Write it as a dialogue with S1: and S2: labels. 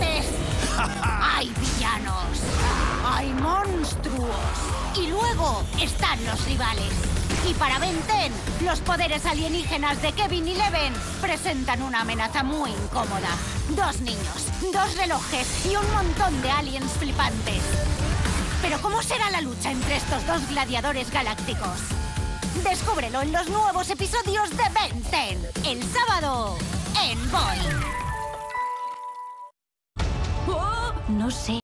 S1: Hay villanos. Hay monstruos. Y luego están los rivales. Y para Ben 10, los poderes alienígenas de Kevin y Leven presentan una amenaza muy incómoda. Dos niños, dos relojes y un montón de aliens flipantes. Pero ¿cómo será la lucha entre estos dos gladiadores galácticos? Descúbrelo en los nuevos episodios de Ben 10, el sábado, en Boy.
S2: No sé.